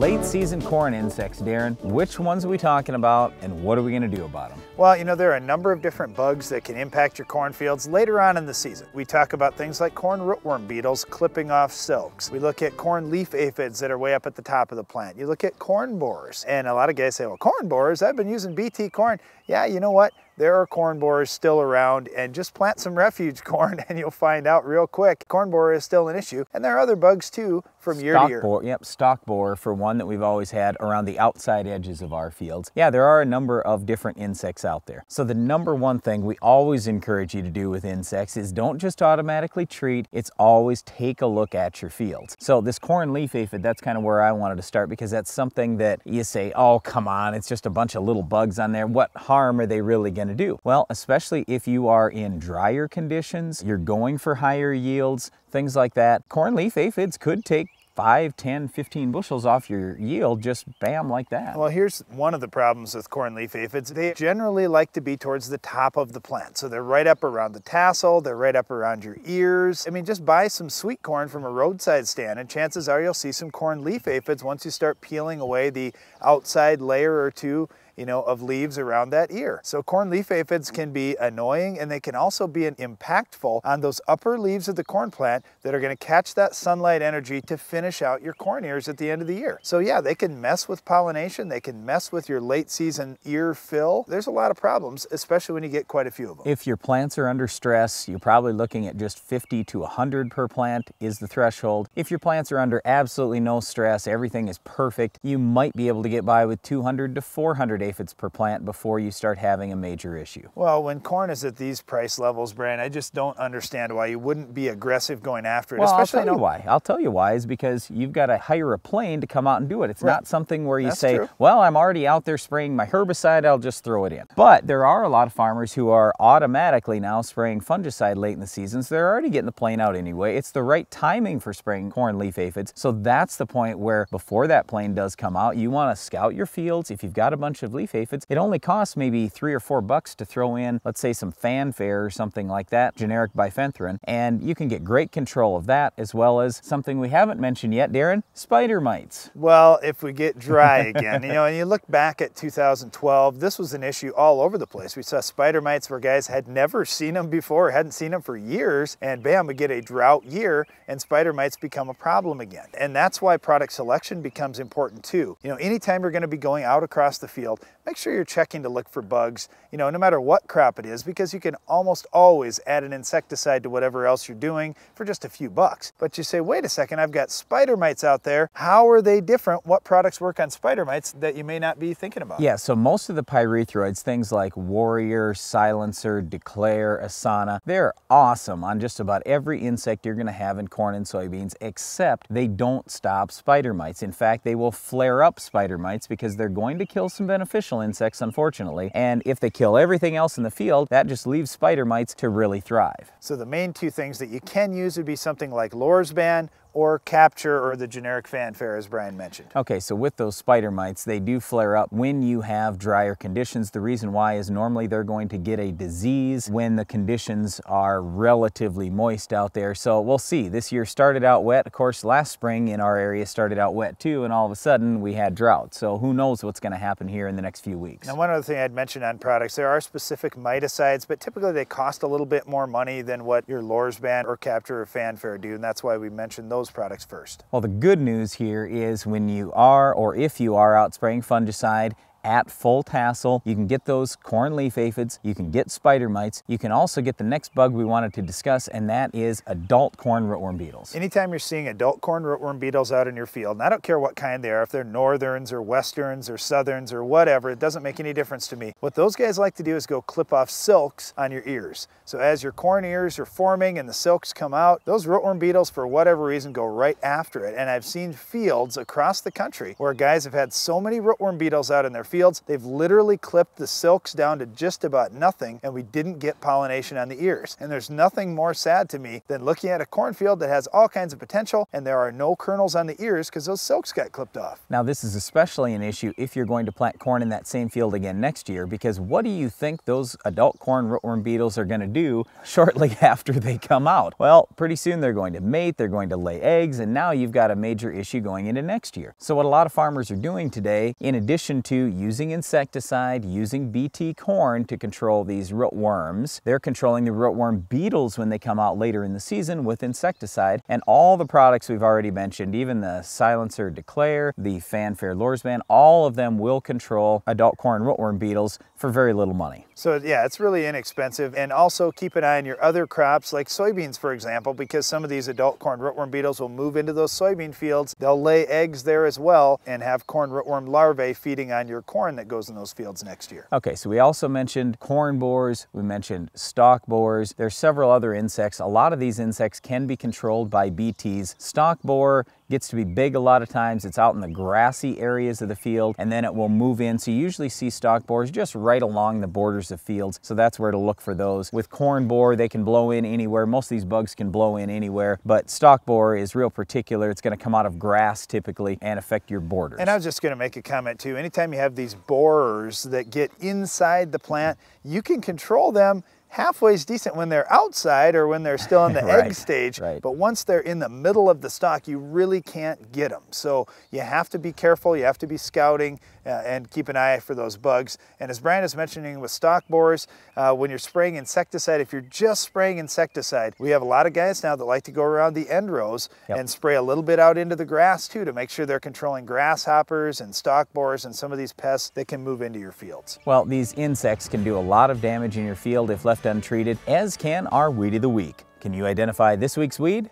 Late season corn insects, Darren. Which ones are we talking about and what are we gonna do about them? Well, you know, there are a number of different bugs that can impact your cornfields later on in the season. We talk about things like corn rootworm beetles clipping off silks. We look at corn leaf aphids that are way up at the top of the plant. You look at corn borers. And a lot of guys say, well, corn borers, I've been using BT corn. Yeah, you know what? There are corn borers still around and just plant some refuge corn and you'll find out real quick corn borer is still an issue. And there are other bugs too from year to year. Borer, yep, stalk borer for one that we've always had around the outside edges of our fields. Yeah, there are a number of different insects out there. So the number one thing we always encourage you to do with insects is don't just automatically treat, it's always take a look at your fields. So this corn leaf aphid, that's kind of where I wanted to start because that's something that you say, oh, come on, it's just a bunch of little bugs on there. What harm are they really gonna do? Well, especially if you are in drier conditions, you're going for higher yields, things like that. Corn leaf aphids could take 5, 10, 15 bushels off your yield just bam like that. Well, here's one of the problems with corn leaf aphids. They generally like to be towards the top of the plant. So they're right up around the tassel, they're right up around your ears. I mean, just buy some sweet corn from a roadside stand and chances are you'll see some corn leaf aphids once you start peeling away the outside layer or two you know, of leaves around that ear. So corn leaf aphids can be annoying and they can also be an impactful on those upper leaves of the corn plant that are gonna catch that sunlight energy to finish out your corn ears at the end of the year. So yeah, they can mess with pollination, they can mess with your late season ear fill. There's a lot of problems, especially when you get quite a few of them. If your plants are under stress, you're probably looking at just 50 to 100 per plant is the threshold. If your plants are under absolutely no stress, everything is perfect, you might be able to get by with 200 to 400 aphids per plant before you start having a major issue. Well, when corn is at these price levels, Brian, I just don't understand why you wouldn't be aggressive going after it. Well, I'll tell you why. I'll tell you why is because you've got to hire a plane to come out and do it. It's right. not something where you That's say, true. well, I'm already out there spraying my herbicide, I'll just throw it in. But there are a lot of farmers who are automatically now spraying fungicide late in the season, so they're already getting the plane out anyway. It's the right timing for spraying corn leaf aphids. So that's the point where before that plane does come out, you want to scout your fields. If you've got a bunch of leaf aphids, it only costs maybe three or four bucks to throw in, let's say some fanfare or something like that, generic bifenthrin, and you can get great control of that as well as something we haven't mentioned yet, Darren, spider mites. Well, if we get dry again, you know, and you look back at 2012, this was an issue all over the place. We saw spider mites where guys had never seen them before, hadn't seen them for years, and bam, we get a drought year and spider mites become a problem again. And that's why product selection becomes important too. You know, anytime you're gonna be going out across the field, make sure you're checking to look for bugs, you know, no matter what crop it is, because you can almost always add an insecticide to whatever else you're doing for just a few bucks. But you say, wait a second, I've got spider mites out there. How are they different? What products work on spider mites that you may not be thinking about? Yeah, so most of the pyrethroids, things like Warrior, Silencer, Declare, Asana, they're awesome on just about every insect you're gonna have in corn and soybeans, except they don't stop spider mites. In fact, they will flare up spider mites because they're going to kill some beneficial insects, unfortunately. And if they kill everything else in the field, that just leaves spider mites to really thrive. So the main two things that you can use would be something like Lorsban or capture or the generic fanfare as Brian mentioned. Okay, so with those spider mites, they do flare up when you have drier conditions. The reason why is normally they're going to get a disease when the conditions are relatively moist out there. So we'll see. This year started out wet. Of course, last spring in our area started out wet too, and all of a sudden we had drought. So who knows what's going to happen here in the next few weeks. Now, one other thing I'd mention on products, there are specific miticides, but typically they cost a little bit more money than what your Lorsban or Capture or Fanfare do, and that's why we mentioned those those products first. Well, the good news here is when you are, or if you are out spraying fungicide, at full tassel. You can get those corn leaf aphids, you can get spider mites, you can also get the next bug we wanted to discuss and that is adult corn rootworm beetles. Anytime you're seeing adult corn rootworm beetles out in your field, and I don't care what kind they are, if they're northerns or westerns or southerns or whatever, it doesn't make any difference to me. What those guys like to do is go clip off silks on your ears. So as your corn ears are forming and the silks come out, those rootworm beetles for whatever reason go right after it. And I've seen fields across the country where guys have had so many rootworm beetles out in their fields. They've literally clipped the silks down to just about nothing and we didn't get pollination on the ears. And there's nothing more sad to me than looking at a cornfield that has all kinds of potential and there are no kernels on the ears because those silks got clipped off. Now this is especially an issue if you're going to plant corn in that same field again next year because what do you think those adult corn rootworm beetles are going to do shortly after they come out? Well, pretty soon they're going to mate, they're going to lay eggs, and now you've got a major issue going into next year. So what a lot of farmers are doing today, in addition to using insecticide, using BT corn to control these rootworms, they're controlling the rootworm beetles when they come out later in the season with insecticide, and all the products we've already mentioned, even the silencer Declare, the fanfare Lorsban, all of them will control adult corn rootworm beetles for very little money. So yeah, it's really inexpensive. And also keep an eye on your other crops like soybeans, for example, because some of these adult corn rootworm beetles will move into those soybean fields. They'll lay eggs there as well and have corn rootworm larvae feeding on your corn that goes in those fields next year. Okay, so we also mentioned corn borers, we mentioned stalk borers. There's several other insects. A lot of these insects can be controlled by BTs. Stalk borer gets to be big a lot of times. It's out in the grassy areas of the field and then it will move in. So you usually see stalk borers just right along the borders of fields. So that's where to look for those. With corn borer, they can blow in anywhere. Most of these bugs can blow in anywhere, but stalk borer is real particular. It's gonna come out of grass typically and affect your borders. And I was just gonna make a comment too. Anytime you have these borers that get inside the plant, you can control them halfway is decent when they're outside or when they're still in the right, egg stage. Right. But once they're in the middle of the stalk, you really can't get them. So you have to be careful. You have to be scouting uh, and keep an eye for those bugs. And as Brian is mentioning with stalk borers, uh, when you're spraying insecticide, if you're just spraying insecticide, we have a lot of guys now that like to go around the end rows yep. and spray a little bit out into the grass too to make sure they're controlling grasshoppers and stalk borers and some of these pests that can move into your fields. Well, these insects can do a lot of damage in your field if left left untreated, as can our Weed of the Week. Can you identify this week's weed?